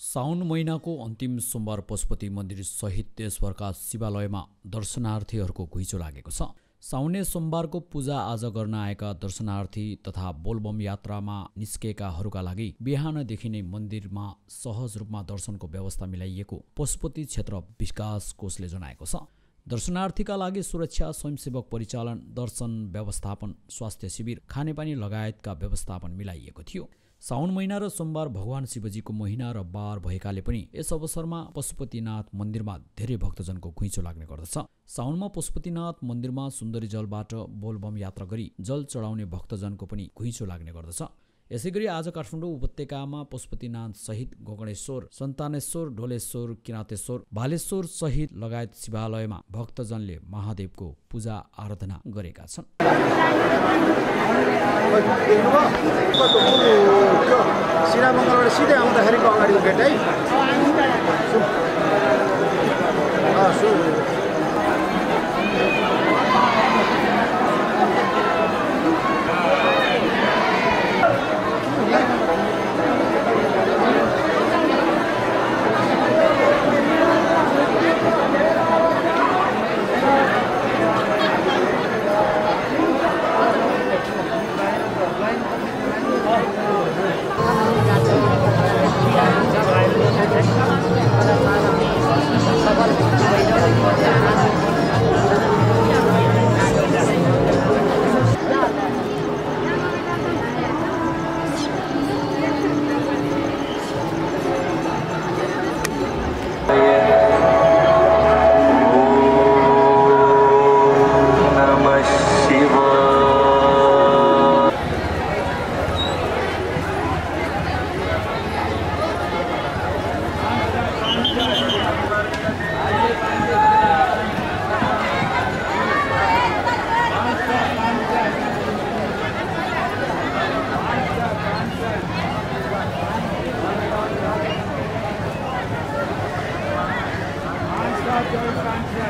साउन महिनाको अन्तिम सोमबार पशुपति मन्दिर सहित देशभरका शिवालयमा दर्शनार्थीहरूको घुइँचो लागेको छ। साउने सोमबारको पूजा आज गर्न आएका दर्शनार्थी तथा बोलबम यात्रामा निस्केकाहरूका लागि बिहानदेखि नै मन्दिरमा सहज रूपमा दर्शनको व्यवस्था मिलाइएको पशुपति क्षेत्र विकास कोषले जनाएको छ। दर्शनार्थीका लागि सुरक्षा स्वयंसेवक परिचालन दर्शन व्यवस्थापन स्वास्थ्य शिविर खानेपानी लगायतका व्यवस्थापन मिलाइएको थियो। साउन महिना र सोमबार भगवान शिवजीको महिना र बार भएकाले पनि यस अवसरमा पशुपतिनाथ मन्दिरमा धेरै भक्तजनको घुइँचो लाग्ने गर्दछ। साउनमा पशुपतिनाथ मन्दिरमा सुन्दरी जलबाट बोलबम यात्रा गरी जल चढाउने भक्तजनको पनि घुइँचो लाग्ने गर्दछ। यसै गरी आज काठमाडौँ उपत्यकामा पशुपतिनाथ सहित गोकर्णेश्वर सन्तानेश्वर ढोलेश्वर किराँतेश्वर भालेश्वर सहित लगायत शिवालयमा भक्तजनले महादेवको पूजा आराधना गरेका छन्।